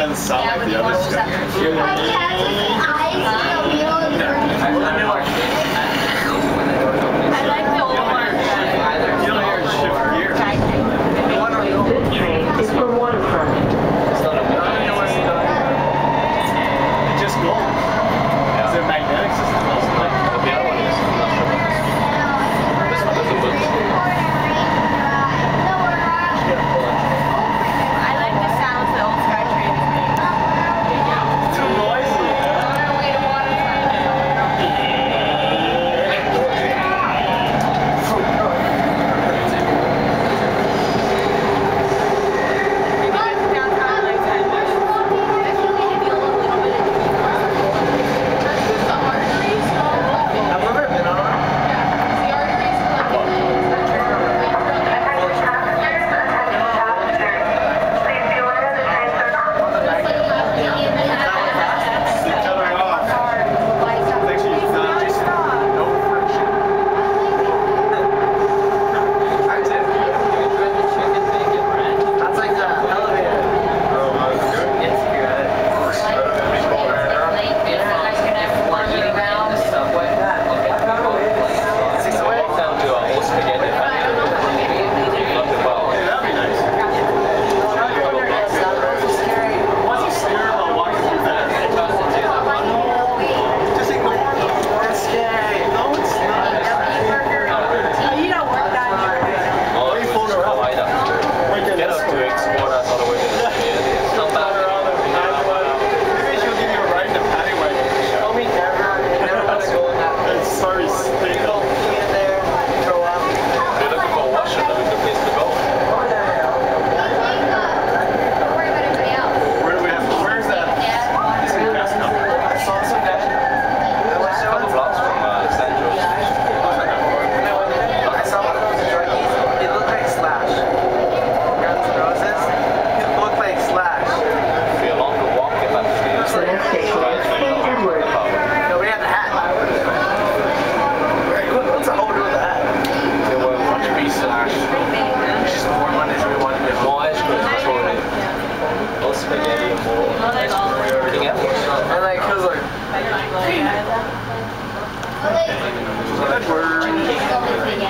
doesn't sound like the other stuff.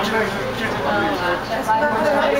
Edward. and then